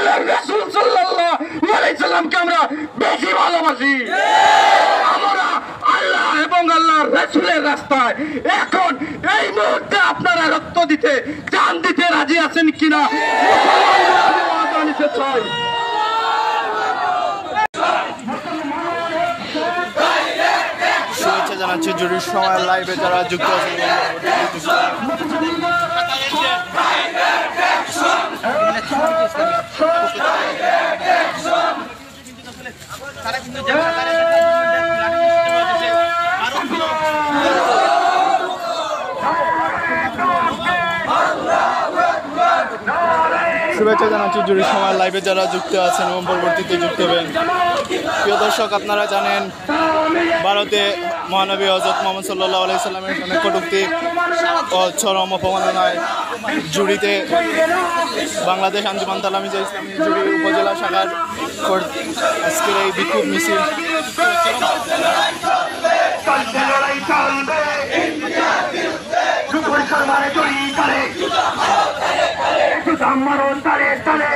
আল্লাহ রাসূল সাল্লাল্লাহু আলাইহি সাল্লামকে আমরা বেশি ভালোবাসি। আমরা আল্লাহ এবং আল্লাহর রাসূলের রাস্তায় এখন এই মুহূর্তে আপনারা রক্ত দিতে জান দিতে রাজি আছেন কিনা? চাই শুভেচ্ছা জানাচ্ছি, জরুরি সময় লাইভে যারা যুক্ত আছেন শুভেচ্ছা জানাচ্ছি জুড়ি সময় লাইভে যারা যুক্ত আছেন এবং পরবর্তীতে যুক্ত হবেন। প্রিয় দর্শক, আপনারা জানেন, ভারতে মহানবী হজরত মোহাম্মদ সাল্লাহ আলাইসাল্লামের অনেক কটুক্তি চরম অপমাননায় জুড়িতে বাংলাদেশ আঞ্জুমান তালামিজা ইসলামী জুড়ি উপজেলা শাখার কর- আজকের এই বিক্ষোভ মিছিল। মারো তালে তালে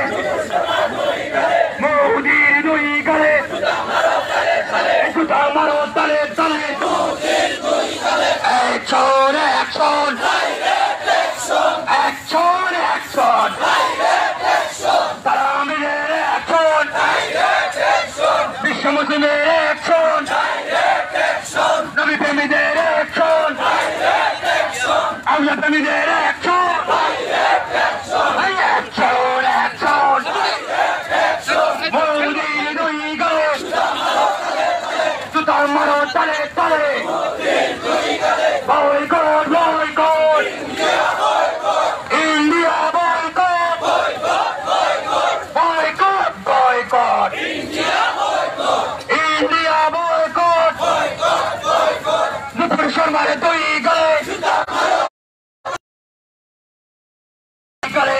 মৌদির দুই করে সুদাম মারো তালে তালে অ্যাকশন অ্যাকশন অ্যাকশন অ্যাকশন তারা মিলের অ্যাকশন বিশ্ব মুসলিমের অ্যাকশন নবী প্রেমীদের অ্যাকশন আল্লাহ প্রেমীদের অ্যাকশন অ্যাকশন অ্যাকশন মৌদির দুই গলে জুতার মারো তালে তালে boycott boycott India boycott boycott boycott India boycott দুপুর শর্মারে দুই গলে গলে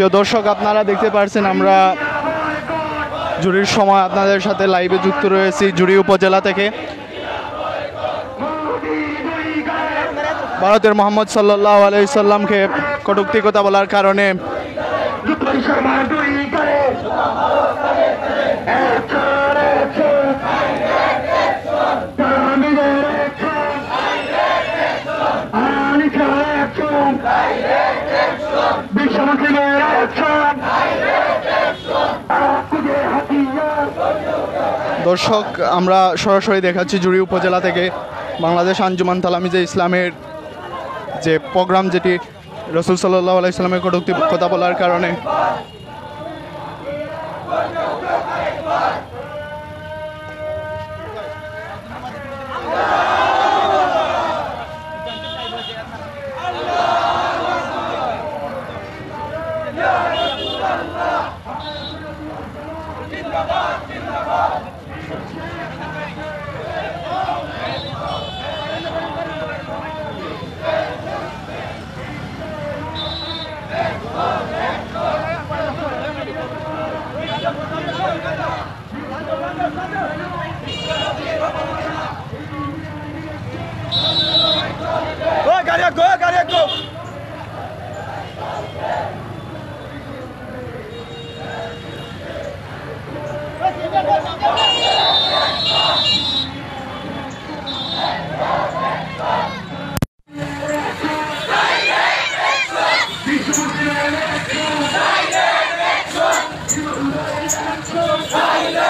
প্রিয় দর্শক, আপনারা দেখতে পাচ্ছেন আমরা জুরির সময় আপনাদের সাথে লাইভে যুক্ত রয়েছি জুরি উপজেলা থেকে। ভারতের মোহাম্মদ সাল্লাহ আলাইসাল্লামকে কটুক্তি কথা বলার কারণে দর্শক, আমরা সরাসরি দেখাচ্ছি জুড়ি উপজেলা থেকে বাংলাদেশ আঞ্জুমান তালামিজে ইসলামের যে প্রোগ্রাম যেটি রসুল সাল্লাহ আলাইসলামের কটুক্তি কথা বলার কারণে। Silence!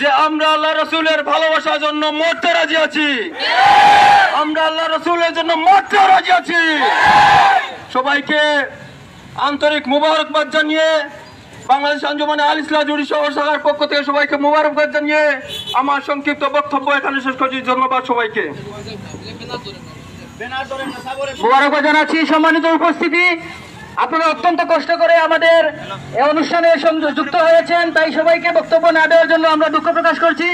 যে আমরা আল্লাহ রসুলের ভালোবাসার জন্য মরতে রাজি আছি। আমরা আল্লাহ রসুলের জন্য মরতে রাজি আছি। সবাইকে আন্তরিক মুবারকবাদ জানিয়ে বাংলাদেশ আঞ্জুমানে আল ইসলাম জুড়ি শহর শাখার পক্ষ থেকে সবাইকে মুবারকবাদ জানিয়ে আমার সংক্ষিপ্ত বক্তব্য এখানে শেষ করছি। ধন্যবাদ সবাইকে। মুবারকবাদ জানাচ্ছি সম্মানিত উপস্থিতি। আপনারা অত্যন্ত কষ্ট করে আমাদের এই অনুষ্ঠানে যুক্ত হয়েছেন তাই সবাইকে বক্তব্য না দেওয়ার জন্য আমরা দুঃখ প্রকাশ করছি।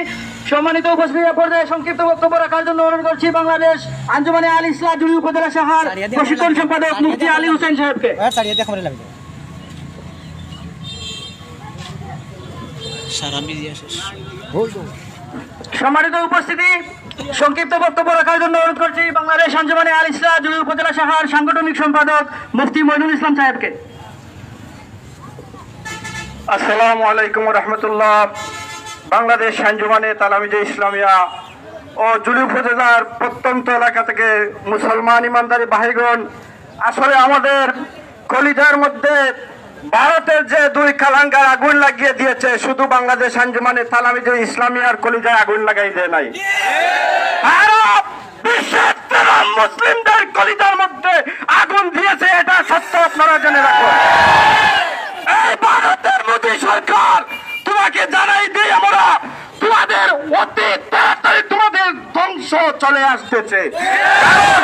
সম্মানিত উপস্থিতি পর্যায়ে সংক্ষিপ্ত বক্তব্য রাখার জন্য অনুরোধ করছি বাংলাদেশ আঞ্জুমানে আল ইসলাম জুড়ি উপজেলা শাখার প্রশিক্ষণ সম্পাদক মুফতি আলী হোসেন সাহেবকে। সম্মানিত উপস্থিতি সংক্ষিপ্ত বক্তব্য রাখার জন্য অনুরোধ করছি বাংলাদেশ আঞ্জুমানে আল ইসলাম জুড়ি উপজেলা শাখার সাংগঠনিক সম্পাদক মুফতি মইনুল ইসলাম সাহেবকে। আসসালামু আলাইকুম রহমতুল্লাহ। বাংলাদেশ আঞ্জুমানে তালামিজে ইসলামিয়া ও জুলি উপজেলার প্রত্যন্ত এলাকা থেকে মুসলমান ইমানদারি বাহিগণ, আসলে আমাদের কলিজার মধ্যে ভারতের যে দুই কালাঙ্গার আগুন লাগিয়ে দিয়েছে, শুধু বাংলাদেশ আঞ্জুমানে তালামিজে ইসলামিয়ার কলিজায় আগুন লাগাই দেয় নাই। মুসলিমদের কলিজার মধ্যে আগুন দিয়েছে, এটা সত্য, আপনারা জেনে রাখুন। ভারতের মোদী সরকার, তোমাকে জানাই দিই আমরা, তোমাদের অতি তাড়াতাড়ি তোমাদের ধ্বংস চলে আসতেছে। কারণ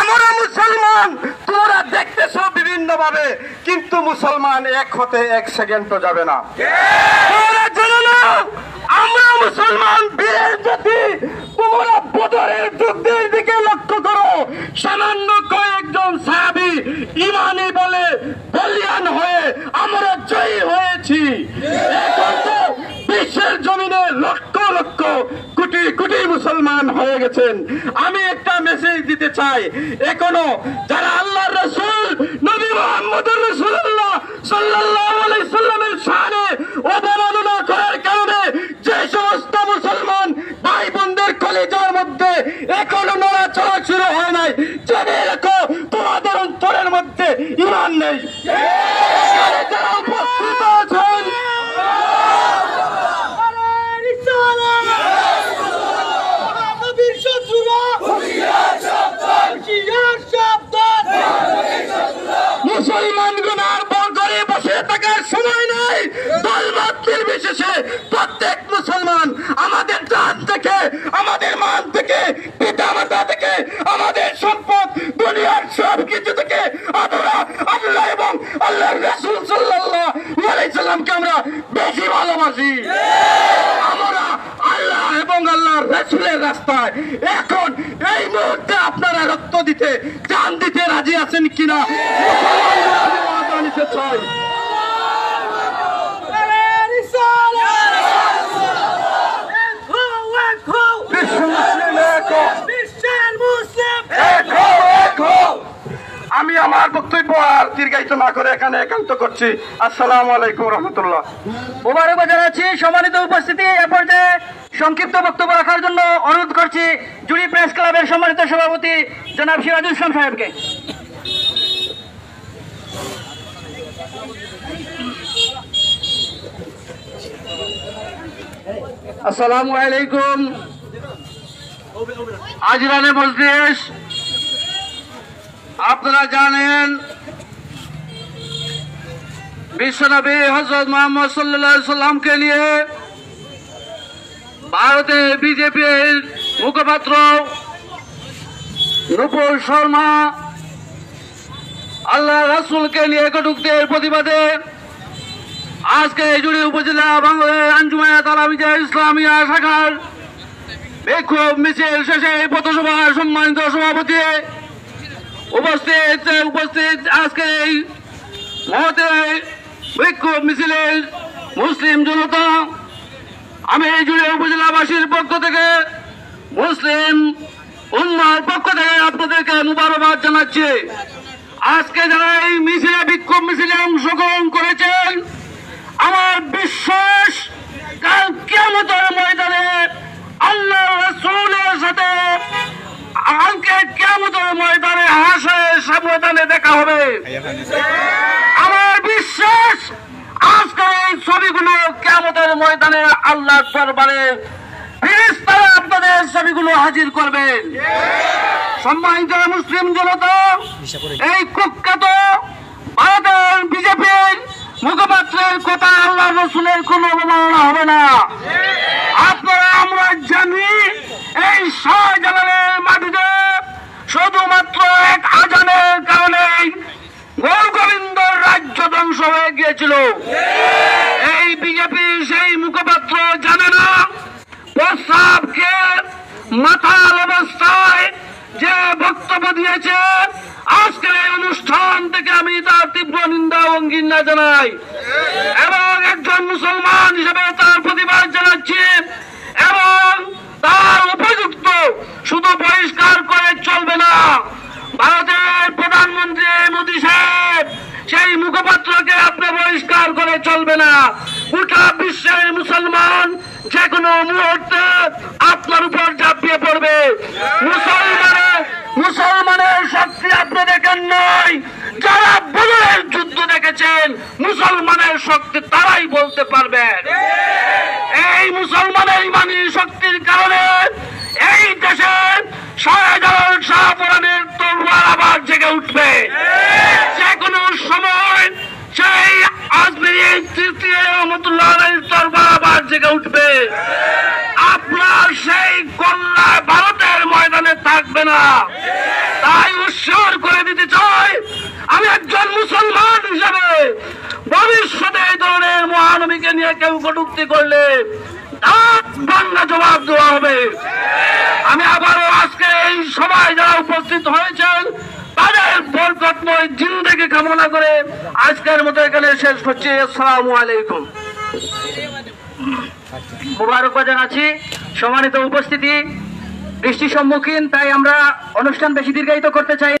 আমরা মুসলমান তোমরা দেখতেছো ভাবে, কিন্তু মুসলমান এক হতে এক সেকেন্ডও যাবে না। আমরা মুসলমান বীরের জাতি তোমরা বদরের যুদ্ধের দিকে লক্ষ্য করো। সামান্য কয়েকজন সাহাবি ইমানি বলে বলিয়ান হয়ে আমরা জয়ী হয়েছি। এখন তো বিশ্বের জমিনে লক্ষ লক্ষ কোটি কোটি মুসলমান হয়ে গেছেন। আমি একটা মেসেজ দিতে চাই, এখনও যারা আল্লাহ রসুল নবী মোহাম্মদ রসুল্লাহ সাল্লাল্লাহু আলাইহি সাল্লামের শানে অবমাননা করার কারণে যে সমস্ত মুসলমান ভাই বোনদের কলেজের মধ্যে এখনও নড়াচড়া শুরু হয় নাই জেনে রেখো তোমাদের অন্তরের মধ্যে ইমান নেই এখানে যারা উপস্থিত আছেন মুসলমানগণ আর বল করে বসে থাকার সময় নাই দলমত নির্বিশেষে প্রত্যেক মুসলমান আমাদের জান থেকে আমাদের মান থেকে পিতা মাতা থেকে আমাদের সম্পদ দুনিয়ার সব কিছু থেকে আমরা আল্লাহ এবং আল্লাহ রসুল সাল্লাল্লাহু আলাইহি সাল্লামকে আমরা বেশি ভালোবাসি আমরা আল্লাহ এবং আল্লাহর রসুলের রাস্তায়। এখন এই মুহূর্তে আপনারা রক্ত দিতে, জান দিতে রাজি আছেন কিনা? আমি আমার বক্তব্য আর দীর্ঘায়িত না করে এখানে একান্ত করছি। আসসালামু আলাইকুম রহমতুল্লাহ। মোবারকবাদ জানাচ্ছি সম্মানিত উপস্থিতি এ পর্যায়ে সংক্ষিপ্ত বক্তব্য রাখার জন্য অনুরোধ করছি জুড়ি প্রেস ক্লাবের সম্মানিত সভাপতি জনাব সিরাজুল ইসলাম সাহেবকে। আসসালামু আলাইকুম। আজরানে মজলিস। আপনারা জানেন বিশ্বনবী হজরত মোহাম্মদ সাল্লাহ সাল্লামকে নিয়ে ভারতের বিজেপির মুখপাত্র নুপুর শর্মা, আল্লাহ রাসুলকে নিয়ে কটুক্তির প্রতিবাদে আজকে জুড়ি উপজেলা বাংলাদেশ আঞ্জুমায়া তালামিজা ইসলামিয়া শাখার বিক্ষোভ মিছিল শেষে পথসভার সম্মানিত সভাপতি উপস্থিত উপস্থিত আজকে এই মহতে বিক্ষোভ মিছিলের মুসলিম জনতা আমি এই জুড়ে উপজেলাবাসীর পক্ষ থেকে মুসলিম উন্নয়ন পক্ষ থেকে আপনাদেরকে মুবারকবাদ জানাচ্ছি। আজকে যারা এই মিছিলে বিক্ষোভ মিছিলে অংশগ্রহণ করেছেন আমার বিশ্বাস কাল কেমতের ময়দানে আল্লাহ রসুলের সাথে কালকে কেমতের ময়দানে হাসের ময়দানে দেখা হবে। আমার বিশ্বাস আজকের এই কেমতের ময়দানে আল্লাহ দরবারে ফেরেশতারা আপনাদের ছবিগুলো হাজির করবেন সম্মানিত মুসলিম জনতা, এই কুখ্যাত ভারতের বিজেপির মুখপাত্রের কথা আল্লাহ রসুলের কোন অবমাননা হবে না। আপনারা আমরা জানি এই শাহজালালের মাটিতে শুধুমাত্র এক আজানের কারণে গোবিন্দর রাজ্য ধ্বংস হয়ে গিয়েছিল। এই বিজেপি সেই মুখপাত্র জানে না প্রস্তাবকে মাথাল অবস্থায় যে বক্তব্য দিয়েছে, আজকের এই অনুষ্ঠান থেকে আমি তার তীব্র নিন্দা ও ঘৃণা জানাই। এবং একজন মুসলমান হিসেবে তার প্রতিবাদ জানাচ্ছি। এবং তার উপযুক্ত শুধু বহিষ্কার করে চলবে না। ভারতের প্রধানমন্ত্রী মোদী সাহেব সেই মুখপাত্রকে আপনি বহিষ্কার করে চলবে না গোটা বিশ্বের মুসলমান যে কোনো মুহূর্তে আপনার উপর ঝাঁপিয়ে পড়বে। মুসলমানের মুসলমানের শক্তি আপনি দেখেন নাই যারা বদলের যুদ্ধ দেখেছেন, মুসলমানের শক্তি তারাই বলতে পারবেন এই মুসলমানের ইমানি শক্তির কারণে এই দেশে শাহজালাল শাহপুরানের তরুয়ার আবার জেগে উঠবে যে কোনো সময় সেই জেগে উঠবে। আপনার সেই কল্যা ভারতের ময়দানে থাকবে না। তাই করে দিতে চাই, আমি একজন মুসলমান হিসাবে। ভবিষ্যতে এই মহানবীকে নিয়ে কেউ কটুক্তি করলে বাংলা জবাব দেওয়া হবে। আমি আবারও আজকে এই সবাই যারা উপস্থিত হয়েছেন জিন্দাকে কামনা করে আজকের মতো এখানে শেষ হচ্ছে আসসালামু আলাইকুম। সম্মানিত উপস্থিতি বৃষ্টি সম্মুখীন, তাই আমরা অনুষ্ঠান বেশি দীর্ঘায়িত করতে চাই